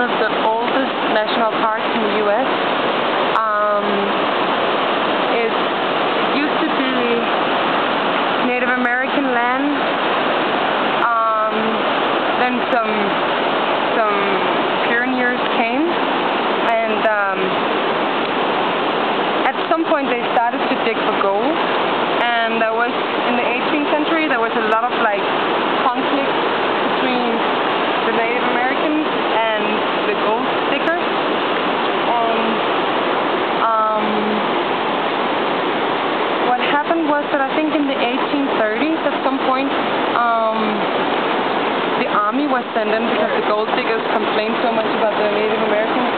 of the oldest national parks in the U.S. Um, it used to be Native American land. Um, then some some pioneers came, and um, at some point they started to dig for gold. And there was in the 18th century there was a lot of like conflict between the Native Americans and the gold diggers. And um, what happened was that I think in the 1830s at some point um, the army was sent in because the gold diggers complained so much about the Native Americans.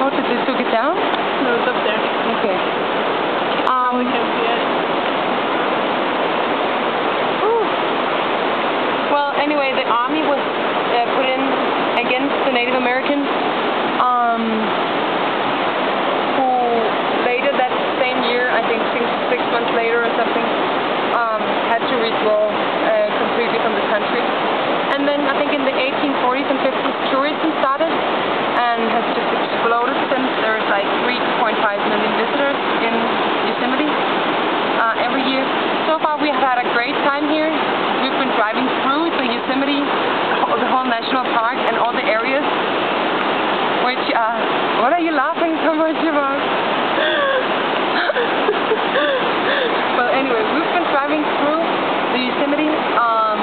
Oh, did they took it down? No, it's up there. Okay. Um, We can see it. Well, anyway, the army was uh, put in against the Native Americans, um, who later that same year, I think six, six months later or something, um, had to withdraw uh, completely from the country. And then I think in the 1840s and 50s, tourism started and has just exploded since. There's like 3.5 million visitors in Yosemite uh, every year. So far we have had a great time here. We've been driving through the Yosemite, the whole national park and all the areas. Which, uh, what are you laughing so much about? well, anyway, we've been driving through the Yosemite um,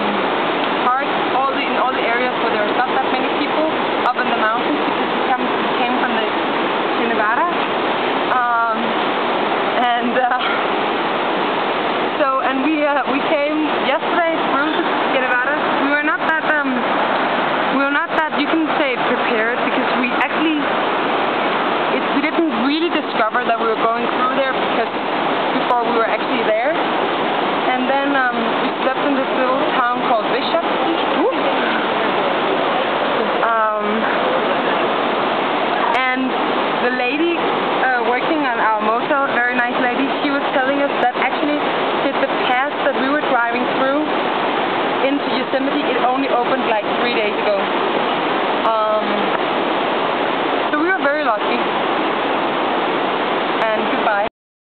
park, all the in all the areas where there's not that many people up in the mountains because we come, came from the to Nevada. Um, and uh, so, and we uh, we came yesterday to Nevada. We were not that um, we were not that you can say prepared because we actually it, we didn't really discover that we were going through there because before we were actually there. opened like three days ago.